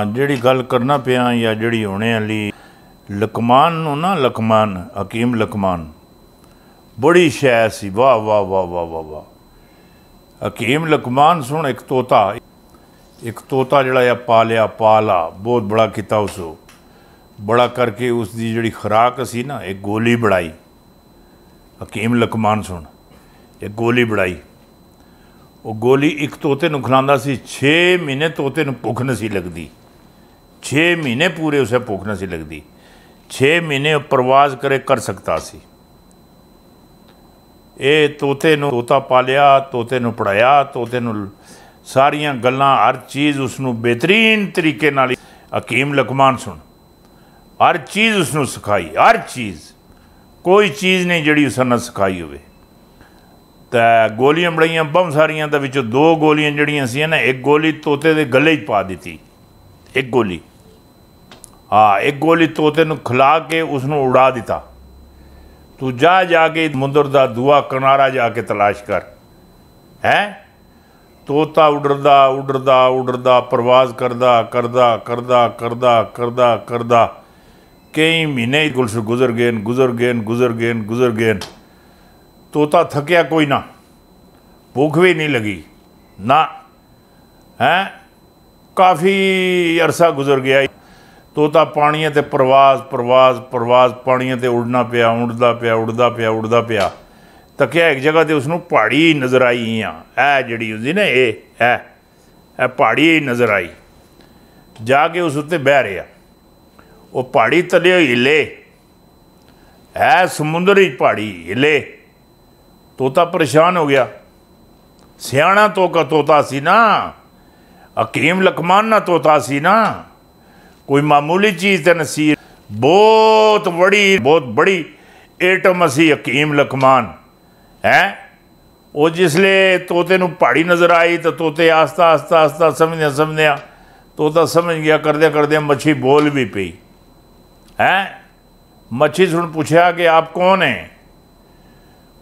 ਜਿਹੜੀ ਗੱਲ ਕਰਨਾ ਪਿਆ ਜਾਂ ਜਿਹੜੀ ਹੋਣੇ ਵਾਲੀ ਲਕਮਾਨ ਨੂੰ ਨਾ ਲਕਮਾਨ, ਹਕੀਮ ਲਕਮਾਨ। ਬੜੀ ਸ਼ੈ ਸੀ, ਵਾਹ ਵਾਹ ਵਾਹ ਵਾਹ ਵਾਹ ਵਾਹ। ਹਕੀਮ ਲਕਮਾਨ ਸੁਣ, ਇੱਕ ਤੋਤਾ। ਇੱਕ ਤੋਤਾ ਜਿਹੜਾ ਆ ਪਾਲਿਆ, ਪਾਲਾ। ਬਹੁਤ ਬੜਾ ਕੀਤਾ ਉਸੋ ਬੜਾ ਕਰਕੇ ਉਸ ਦੀ ਜਿਹੜੀ ਖੁਰਾਕ ਸੀ ਨਾ ਇੱਕ ਗੋਲੀ ਬੜਾਈ ਹਕੀਮ ਲਕਮਾਨ ਸੁਣ, ਇਹ ਗੋਲੀ ਬੜਾਈ ਉਹ ਗੋਲੀ ਇੱਕ ਤੋਤੇ ਨੂੰ ਖਿਲਾਉਂਦਾ ਸੀ 6 ਮਹੀਨੇ ਤੋਤੇ ਨੂੰ ਭੁੱਖ ਨਹੀਂ ਸੀ ਲੱਗਦੀ। 6 ਮਹੀਨੇ ਪੂਰੇ ਉਸੇ ਭੁੱਖ ਨਹੀਂ ਸੀ ਲੱਗਦੀ। 6 ਮਹੀਨੇ ਉਹ ਪ੍ਰਵਾਜ਼ ਕਰੇ ਕਰ ਸਕਦਾ ਸੀ। ਇਹ ਤੋਤੇ ਨੂੰ ਤੋਤਾ ਪਾਲਿਆ, ਤੋਤੇ ਨੂੰ ਪੜਾਇਆ, ਤੋਤੇ ਨੂੰ ਸਾਰੀਆਂ ਗੱਲਾਂ, ਹਰ ਚੀਜ਼ ਉਸ ਨੂੰ ਬਿਹਤਰੀਨ ਤਰੀਕੇ ਨਾਲ ਹਕੀਮ ਲਕਮਾਨ ਸੁਣ। ਹਰ ਚੀਜ਼ ਉਸ ਨੂੰ ਸਿਖਾਈ, ਹਰ ਚੀਜ਼। ਕੋਈ ਚੀਜ਼ ਨਹੀਂ ਜਿਹੜੀ ਉਸ ਨੇ ਸਿਖਾਈ ਹੋਵੇ। ਤਾਂ ਗੋਲੀਆਂ ਬੜੀਆਂ ਬੰਮ ਸਾਰੀਆਂ ਦੇ ਵਿੱਚੋਂ ਦੋ ਗੋਲੀਆਂ ਜਿਹੜੀਆਂ ਸੀ ਨਾ, ਇੱਕ ਗੋਲੀ ਤੋਤੇ ਦੇ ਗਲੇ 'ਚ ਪਾ ਦਿੱਤੀ। ਇੱਕ ਗੋਲੀ। ਹਾਂ ਇੱਕ ਗੋਲੀ ਤੋਤੇ ਨੂੰ ਖਿਲਾ ਕੇ ਉਸ ਨੂੰ ਉਡਾ ਦਿੱਤਾ ਤੂੰ ਜਾ ਜਾ ਕੇ ਮੁੰਦਰ ਦਾ ਦੂਆ ਕਿਨਾਰਾ ਜਾ ਕੇ ਤਲਾਸ਼ ਕਰ ਹੈ ਤੋਤਾ ਉਡਰਦਾ ਉਡਰਦਾ ਉਡਰਦਾ ਪ੍ਰਵਾਜ਼ ਕਰਦਾ ਕਰਦਾ ਕਰਦਾ ਕਰਦਾ ਕਰਦਾ ਕਰਦਾ ਕਈ ਮਹੀਨੇ ਗੁਲਸ਼ ਗੁਜ਼ਰ ਗਏ ਗੁਜ਼ਰ ਗਏ ਗੁਜ਼ਰ ਗਏ ਗੁਜ਼ਰ ਗਏ ਤੋਤਾ ਥਕਿਆ ਕੋਈ ਨਾ ਭੁੱਖ ਵੀ ਨਹੀਂ ਲਗੀ ਨਾ ਹੈ ਕਾਫੀ ਅਰਸਾ ਗੁਜ਼ਰ ਗਿਆ ਤੋਤਾ ਪਾਣੀਆਂ ਤੇ ਪ੍ਰਵਾਸ ਪ੍ਰਵਾਸ ਪ੍ਰਵਾਸ, ਪਾਣੀਆਂ ਤੇ ਉੜਨਾ ਪਿਆ ਉੜਦਾ ਪਿਆ ਉੜਦਾ ਪਿਆ ਉੜਦਾ ਪਿਆ। ਤੱਕਿਆ ਇੱਕ ਜਗ੍ਹਾ ਤੇ ਉਸ ਨੂੰ ਪਹਾੜੀ ਨਜ਼ਰ ਆਈ ਆ। ਇਹ ਜਿਹੜੀ ਉਹਦੀ ਨਾ ਇਹ ਇਹ ਇਹ ਪਹਾੜੀ ਨਜ਼ਰ ਆਈ। ਜਾ ਕੇ ਉਸ ਉੱਤੇ ਬਹਿ ਰਿਹਾ। ਉਹ ਪਹਾੜੀ ਤਲੇ ਹਿੱਲੇ। ਐ ਸਮੁੰਦਰ ਹੀ ਪਹਾੜੀ ਹਿੱਲੇ। ਤੋਤਾ ਪਰੇਸ਼ਾਨ ਹੋ ਗਿਆ। ਸਿਆਣਾ ਤੋਕਾ ਤੋਤਾ ਸੀ ਨਾ। ਹਕੀਮ ਲਕਮਾਨ ਨਾ ਤੋਤਾ ਸੀ ਨਾ। ਕੋਈ ਮਾਮੂਲੀ ਚੀਜ਼ ਤੇ ਨਸੀਰ ਬਹੁਤ ਬੜੀ ਬਹੁਤ ਬੜੀ ਏਟਮ ਸੀ ਹਕੀਮ ਲਕਮਾਨ ਹੈ ਉਹ ਜਿਸਲੇ ਤੋਤੇ ਨੂੰ ਪਹਾੜੀ ਨਜ਼ਰ ਆਈ ਤਾਂ ਤੋਤੇ ਆਸਤਾ ਆਸਤਾ ਆਸਤਾ ਸਮਝਿਆ ਸਮਝਿਆ ਤੋਤਾ ਸਮਝ ਗਿਆ ਕਰਦੇ ਕਰਦੇ ਮੱਛੀ ਬੋਲ ਵੀ ਪਈ ਹੈ मच्छी सुन पूछा कि आप कौन हैं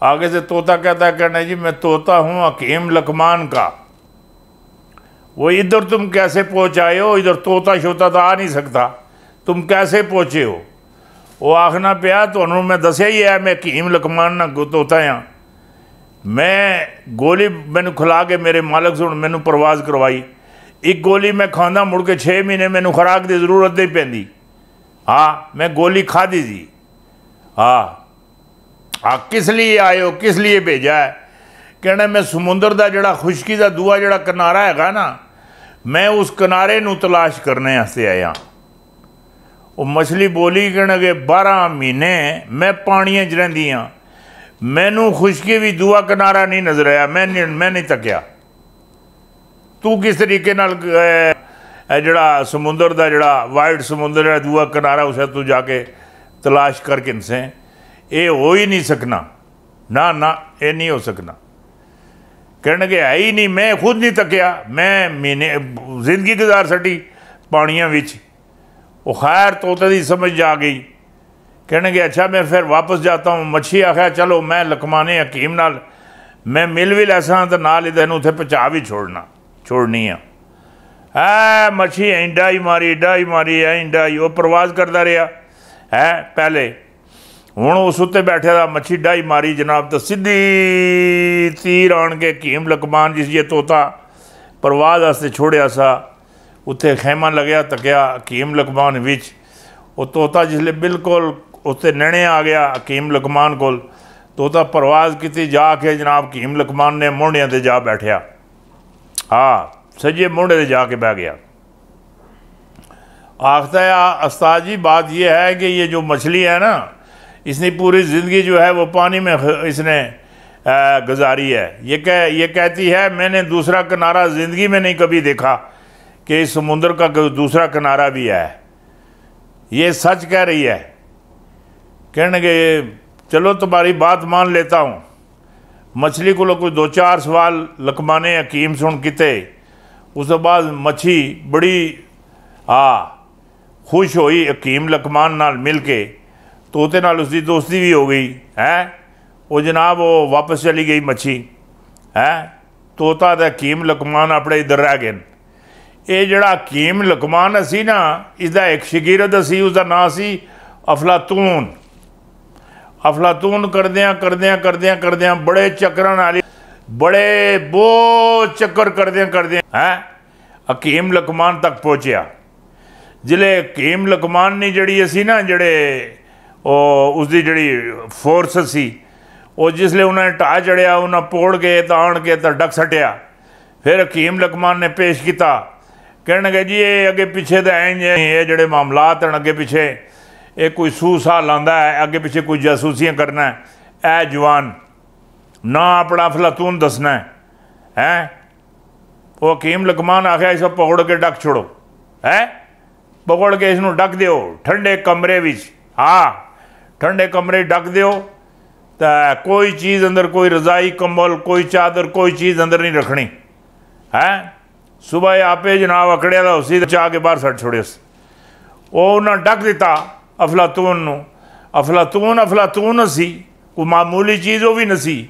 आगे से तोता कहता है कहना जी मैं तोता हूँ हकीम लकमान का वो इधर तुम कैसे पहुँच आए हो इधर तोता शोता तो आ नहीं सकता तुम कैसे पहुँचे हो वो आखना पिया तो मैं दसिया ही है मैं हकीम लकमान ना तोता हाँ मैं गोली मैनू खिला के मेरे मालक सुन मैनू परवाज करवाई एक गोली मैं खाँदा मुड़ के छे महीने मैनू खुराक की जरूरत नहीं पैंदी हाँ मैं गोली खाधी थी हाँ हाँ किस लिए आए हो किस लिए भेजा है कहना मैं समुंदर का जड़ा खुशकी का दूआ जड़ा किनारा हैगा ਮੈਂ ਉਸ ਕਿਨਾਰੇ ਨੂੰ ਤਲਾਸ਼ ਕਰਨ ਵਾਸਤੇ ਆਇਆ। ਉਹ ਮਛਲੀ ਬੋਲੀ ਕਹਿਣਗੇ 12 ਮਹੀਨੇ ਮੈਂ ਪਾਣੀਆਂ 'ਚ ਰਹਿੰਦੀ ਆ। ਮੈਨੂੰ ਖੁਸ਼ਕੀ ਵੀ ਦੂਆ ਕਿਨਾਰਾ ਨਹੀਂ ਨਜ਼ਰ ਆਇਆ, ਮੈਂ ਮੈਂ ਨਹੀਂ ਤੱਕਿਆ ਤੂੰ ਕਿਸ ਤਰੀਕੇ ਨਾਲ ਇਹ ਜਿਹੜਾ ਸਮੁੰਦਰ ਦਾ ਜਿਹੜਾ ਵਾਈਡ ਸਮੁੰਦਰ ਹੈ, ਦੂਆ ਕਿਨਾਰਾ, ਉਸੇ ਤੂੰ ਜਾ ਕੇ ਤਲਾਸ਼ ਕਰਕੇ ਨਸੇ ਇਹ ਹੋ ਹੀ ਨਹੀਂ ਸਕਣਾ। ਨਾ ਨਾ, ਇਹ ਨਹੀਂ ਹੋ ਸਕਣਾ। ਕਹਿਣਗੇ, ਹੈ ਹੀ ਨਹੀਂ, ਮੈਂ ਖੁਦ ਨਹੀਂ ਤੱਕਿਆ। ਮੈਂ ਮਹੀਨੇ, ਜ਼ਿੰਦਗੀ ਗੁਜ਼ਾਰ ਛੱਡੀ ਪਾਣੀਆਂ ਵਿੱਚ। ਉਹ ਖੈਰ ਤੋਤੇ ਦੀ ਸਮਝ ਆ ਗਈ। ਕਹਿਣਗੇ, ਅੱਛਾ, ਮੈਂ ਫਿਰ ਵਾਪਸ ਜਾਤਾ ਹੂੰ। ਮੱਛੀ ਆਖਿਆ, ਚਲੋ, ਮੈਂ ਲਕਮਾਨੇ ਹਕੀਮ ਨਾਲ, ਮੈਂ ਮਿਲ ਵੀ ਲੈਸਾਂ ਤੇ ਨਾਲ ਇਹਨੂੰ ਉੱਥੇ ਪਹੁੰਚਾ ਵੀ ਛੋੜਨਾ, ਛੋੜਨੀ ਆ। ਐ, ਮੱਛੀ ਐਂਡਾ ਹੀ ਮਾਰੀ ਡਾ ਹੀ ਮਾਰੀ ਐਂਡਾ ਹੀ ਉਹ ਪ੍ਰਵਾਜ਼ ਕਰਦਾ ਰਿਹਾ। ਹੈ, ਪਹਿਲੇ ਹੁਣ ਉਸ ਉੱਤੇ ਬੈਠਿਆ ਦਾ ਮੱਛੀ ਡਾਈ ਮਾਰੀ ਜਨਾਬ ਤਾਂ ਸਿੱਧੀ ਤੀਰ ਆਣ ਕੇ ਕੀਮ ਲਕਮਾਨ ਜਿਸ ਜੇ ਤੋਤਾ ਪ੍ਰਵਾਜ਼ ਵਾਸਤੇ ਛੋੜਿਆ ਸਾ ਉੱਥੇ ਖੈਮਾ ਲੱਗਿਆ ਤੱਕਿਆ ਕੀਮ ਲਕਮਾਨ ਵਿੱਚ ਉਹ ਤੋਤਾ ਜਿਸਲੇ ਬਿਲਕੁਲ ਉੱਤੇ ਨਣੇ ਆ ਗਿਆ ਕੀਮ ਲਕਮਾਨ ਕੋਲ ਤੋਤਾ ਪ੍ਰਵਾਜ਼ ਕੀਤੀ ਜਾ ਕੇ ਜਨਾਬ ਕੀਮ ਲਕਮਾਨ ਨੇ ਮੋਢਿਆਂ ਤੇ ਜਾ ਬੈਠਿਆ ਹਾਂ सजे मोड़े से जाके बह गया आखता है उस्ताद जी बात यह है कि ये जो मछली है ना इसने पूरी ज़िंदगी जो है वो पानी में इसने गुजारी है। ये कह, ये कहती है, मैंने दूसरा किनारा ज़िंदगी में नहीं कभी देखा कि इस समुंदर का दूसरा किनारा भी है। ये सच कह रही है। कहने के चलो तुम्हारी बात मान लेता हूँ। मछली को कोई दो चार सवाल लकमाने हकीम सुन किते। उस बाद मछी बड़ी, आ, खुश होई हकीम लकमान नाल मिल के ਕੇ ਤੋਤੇ ਨਾਲ ਉਸਦੀ ਦੋਸਤੀ ਵੀ ਹੋ ਗਈ, ਹੈ? ਉਹ ਜਨਾਬ ਉਹ ਵਾਪਸ ਚਲੀ ਗਈ ਮੱਛੀ, ਹੈ? ਤੋਤਾ ਦਾ ਹਕੀਮ ਲਕਮਾਨ ਆਪਣੇ ਇਧਰ ਰਹਿ ਗਏ ਇਹ ਜਿਹੜਾ ਹਕੀਮ ਲਕਮਾਨ ਸੀ ਨਾ ਇਸ ਦਾ ਇੱਕ ਸ਼ਗੀਰਦ ਸੀ ਉਸ ਦਾ ਨਾਂ ਸੀ ਅਫਲਾਤੂਨ। ਅਫਲਾਤੂਨ ਕਰਦਿਆਂ ਕਰਦਿਆਂ ਕਰਦਿਆਂ ਕਰਦਿਆਂ ਬੜੇ ਚੱਕਰਾਂ ਨਾਲ ਹੀ- ਬੜੇ ਬਹੁਤ ਚੱਕਰ ਕਰਦਿਆਂ ਕਰਦਿਆਂ, ਹੈ? ਹਕੀਮ ਲਕਮਾਨ ਤੱਕ ਪਹੁੰਚਿਆ। ਜ਼ਿਲ੍ਹੇ ਹਕੀਮ ਲਕਮਾਨ ਨੇ ਜਿਹੜੀ ਅਸੀਂ ਨਾ, ਜਿਹੜੇ ਉਹ ਉਸ ਦੀ ਜਿਹੜੀ ਫੋਰਸ ਸੀ ਉਹ ਜਿਸਲੇ ਉਹਨਾਂ ਨੇ ਢਾਹ ਚੜਿਆ ਉਹਨਾਂ ਪੋੜ ਕੇ ਤਾਂ ਆਣ ਕੇ ਤਾਂ ਡਕ ਸਟਿਆ ਫਿਰ ਹਕੀਮ ਲਕਮਾਨ ਨੇ ਪੇਸ਼ ਕੀਤਾ ਕਹਿਣਗੇ ਜੀ ਇਹ ਅੱਗੇ ਪਿੱਛੇ ਤਾਂ ਐਂ ਇਹ ਜਿਹੜੇ ਮਾਮਲਾਤ ਹਨ ਅੱਗੇ ਪਿੱਛੇ ਇਹ ਕੋਈ ਸੂਸਾ ਲਾਂਦਾ ਹੈ ਅੱਗੇ ਪਿੱਛੇ ਕੋਈ ਜਾਸੂਸੀਆਂ ਕਰਨਾ ਹੈ ਇਹ ਜਵਾਨ ਨਾ ਆਪਣਾ ਫਲਾਤੂਨ ਦੱਸਣਾ ਹੈ ਹੈਂ ਉਹ ਹਕੀਮ ਲਕਮਾਨ ਆਖਿਆ ਇਸ ਨੂੰ ਪਕੜ ਕੇ ਡੱਕ ਛੋੜੋ ਹੈ ਪਕੜ ਕੇ ਇਸ ਨੂੰ ਡੱਕ ਦਿਓ ਠੰਡੇ ਕਮਰੇ ਵਿੱਚ ਹਾਂ ਠੰਡੇ ਕਮਰੇ 'ਚ ਡੱਕ ਦਿਓ ਤਾਂ ਕੋਈ ਚੀਜ਼ ਅੰਦਰ ਕੋਈ ਰਜ਼ਾਈ ਕੰਬਲ ਕੋਈ ਚਾਦਰ ਕੋਈ ਚੀਜ਼ ਅੰਦਰ ਨਹੀਂ ਰੱਖਣੀ ਹੈ ਸਵੇਰ ਆਪੇ ਜਨਾਬ ਅਕੜਿਆ ਦਾ ਉਸੇ ਚਾਹ ਕੇ ਬਾਹਰ ਸੱਟ ਛੋੜਿਆ ਸੀ ਉਹ ਉਹਨਾਂ ਡੱਕ ਦਿੱਤਾ ਅਫਲਾਤੂਨ ਨੂੰ ਅਫਲਾਤੂਨ ਅਫਲਾਤੂਨ ਸੀ ਕੋਈ ਮਾਮੂਲੀ ਚੀਜ਼ ਉਹ ਵੀ ਨਸੀ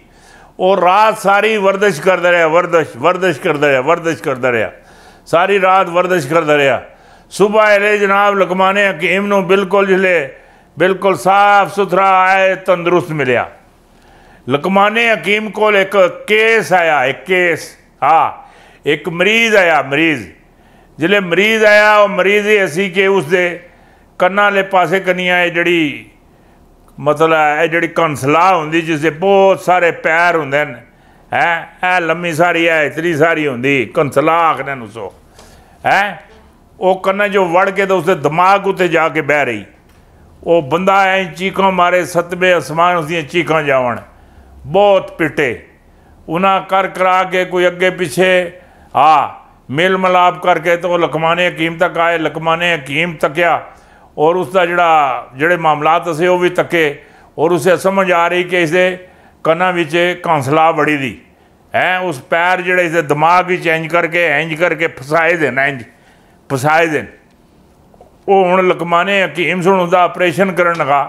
ਉਹ ਰਾਤ ਸਾਰੀ ਵਰਦਿਸ਼ ਕਰਦਾ ਰਿਹਾ ਵਰਦਿਸ਼ ਵਰਦਿਸ਼ ਕਰਦਾ ਰਿਹਾ ਵਰਦਿਸ਼ ਕਰਦਾ ਰਿਹਾ ਸਾਰੀ ਰਾਤ ਵਰਦਿਸ਼ ਕਰਦਾ ਰਿਹਾ ਸਵੇਰ ਅਲੇ ਜਨਾਬ ਲਕਮਾਨੇ ਹਕੀਮ ਨੂੰ ਬਿਲਕੁਲ ਜਿਲੇ ਬਿਲਕੁਲ ਸਾਫ਼ ਸੁਥਰਾ ਆਏ ਤੰਦਰੁਸਤ ਮਿਲਿਆ। ਲਕਮਾਨੇ ਹਕੀਮ ਕੋਲ ਇੱਕ ਕੇਸ ਆਇਆ, ਇੱਕ ਕੇਸ। ਹਾਂ, ਇੱਕ ਮਰੀਜ਼ ਆਇਆ, ਮਰੀਜ਼। ਜਿਹੜੇ ਮਰੀਜ਼ ਆਇਆ, ਉਹ ਮਰੀਜ਼ ਹੀ ਅਸੀਂ ਕਿ ਉਸ ਦੇ ਕੰਨਾਂ ਵਾਲੇ ਪਾਸੇ ਕੰਨੀਆਂ ਇਹ ਜਿਹੜੀ ਮਤਲਬ ਇਹ ਜਿਹੜੀ ਕੰਸਲਾ ਹੁੰਦੀ ਜਿਸ ਦੇ ਬਹੁਤ ਸਾਰੇ ਪੈਰ ਹੁੰਦੇ ਨੇ ਹੈ, ਇਹ ਲੰਮੀ ਸਾਰੀ ਹੈ ਇਤਨੀ ਸਾਰੀ ਹੁੰਦੀ ਕੰਸਲਾ ਆਖਦੇ ਨੇ। ਸੋ ਹੈ, ਉਹ ਕੰਨਾਂ ਜੋ ਵੜ ਕੇ ਤਾਂ ਉਸਦੇ ਦਿਮਾਗ ਉੱਤੇ ਜਾ ਕੇ ਬਹਿ ਰਹੀ। ਉਹ ਬੰਦਾ ਐ ਚੀਕਾਂ ਮਾਰੇ, ਸਤਵੇਂ ਅਸਮਾਨ ਉਸਦੀਆਂ ਚੀਕਾਂ ਜਾਵਣ। ਬਹੁਤ ਪਿੱਟੇ। ਉਹਨਾਂ ਕਰ ਕਰਾ ਕੇ ਕੋਈ ਅੱਗੇ ਪਿੱਛੇ ਆ ਮੇਲ ਮਲਾਪ ਕਰਕੇ ਤਾਂ ਉਹ ਲਕਮਾਨੇ ਹਕੀਮ ਤੱਕ ਆਏ ਲਕਮਾਨੇ ਹਕੀਮ ਤੱਕਿਆ। ਔਰ ਉਸ ਦਾ ਜਿਹੜਾ, ਜਿਹੜੇ ਮਾਮਲਾਤ ਸੀ ਉਹ ਵੀ ਤੱਕੇ। ਔਰ ਉਸੇ ਸਮਝ ਆ ਰਹੀ ਕਿ ਇਸਦੇ ਕੰਨਾਂ ਵਿੱਚ ਕਾਂਸਲਾ ਬੜੀ ਦੀ। ਹੈ, ਉਸ ਪੈਰ ਜਿਹੜੇ ਇਸਦੇ ਦਿਮਾਗ ਵਿੱਚ ਇੰਜ ਕਰਕੇ ਇੰਜ ਕਰਕੇ ਫਸਾਏ ਦੇਣ ਨਾ ਇੰਜ। ਫਸਾਏ ਦੇਣ। ਉਹ ਹੁਣ ਲਕਮਾਨੇ ਹਕੀਮ ਸੁਣ ਉਹਦਾ ਆਪਰੇਸ਼ਨ ਕਰਨ ਲਗਾ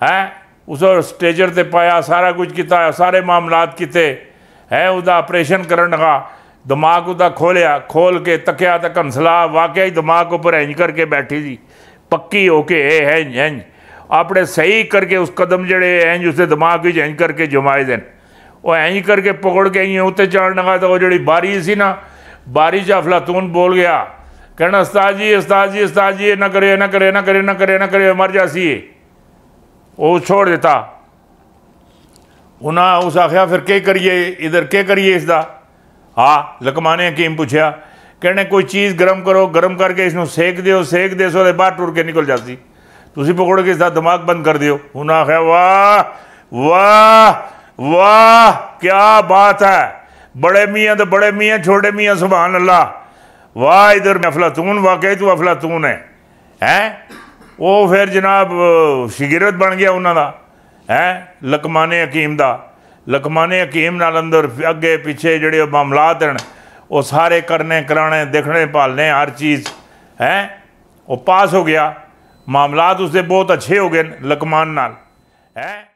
ਹੈ ਉਸ ਸਟੇਜਰ ਤੇ ਪਾਇਆ ਸਾਰਾ ਕੁਝ ਕੀਤਾ ਸਾਰੇ ਮਾਮਲਾਤ ਕੀਤੇ ਹੈ ਉਹਦਾ ਆਪਰੇਸ਼ਨ ਕਰਨ ਲਗਾ ਦਿਮਾਗ ਉਹਦਾ ਖੋਲਿਆ ਖੋਲ ਕੇ ਤੱਕਿਆ ਤਾਂ ਕੰਸਲਾ ਵਾਕਿਆ ਹੀ ਦਿਮਾਗ ਉੱਪਰ ਇੰਜ ਕਰਕੇ ਬੈਠੀ ਸੀ ਪੱਕੀ ਹੋ ਕੇ ਇਹ ਹੈ ਇੰਜ ਆਪਣੇ ਸਹੀ ਕਰਕੇ ਉਸ ਕਦਮ ਜਿਹੜੇ ਇੰਜ ਉਸਦੇ ਦਿਮਾਗ ਵਿੱਚ ਇੰਜ ਕਰਕੇ ਜਮਾਏ ਦੇਣ ਉਹ ਇੰਜ ਕਰਕੇ ਪਕੜ ਕੇ ਇੰਜ ਉੱਤੇ ਚੜਨ ਲਗਾ ਤਾਂ ਉਹ ਜਿਹੜੀ ਬਾਰੀ ਸੀ ਨਾ ਬਾਰੀ 'ਚ ਅਫਲਾਤੂਨ ਬੋਲ ਗਿਆ कहना उस्ताद जी उस्ताद जी उस्ताद जी ना करे ना करे ना करे ना करे ना करे इमरजेंसी है वो छोड़ दिता। उन्हें उस आख्या, फिर के करिए? इधर के करिए इसका हाँ लकमाने हकीम पूछा कहने, कोई चीज़ गर्म करो, गर्म करके इसको सेक दौ सेक दे सो बाहर टुर के निकल जाती तुम पकड़ो कि इसका दिमाग बंद कर दौ उन्हें आख्या, वाह वाह वाह, क्या बात है! बड़े मियाँ तो बड़े मियाँ, छोटे मियाँ सुबह अल्लाह! ਮੀਆਂ ਛੋਟੇ ਮੀਆਂ ਸੁਭਾਨ ਅੱਲਾ ਵਾਹ ਇਧਰ ਅਫਲਾਤੂਨ ਵਾਕਈ ਤੂੰ ਅਫਲਾਤੂਨ ਹੈ ਹੈ ਉਹ ਫਿਰ ਜਨਾਬ ਸ਼ਗਿਰਤ ਬਣ ਗਿਆ ਉਹਨਾਂ ਦਾ ਹੈ ਲਕਮਾਨੇ ਹਕੀਮ ਦਾ ਲਕਮਾਨੇ ਹਕੀਮ ਨਾਲ ਅੰਦਰ ਅੱਗੇ ਪਿੱਛੇ ਜਿਹੜੇ ਉਹ ਮਾਮਲਾਤ ਹਨ ਉਹ ਸਾਰੇ ਕਰਨੇ ਕਰਾਣੇ ਦੇਖਣੇ ਭਾਲਨੇ ਹਰ ਚੀਜ਼ ਹੈ ਉਹ ਪਾਸ ਹੋ ਗਿਆ ਮਾਮਲਾਤ ਉਸਦੇ ਬਹੁਤ ਅੱਛੇ ਹੋ ਗਏ ਲਕਮਾਨ ਨਾਲ ਹੈ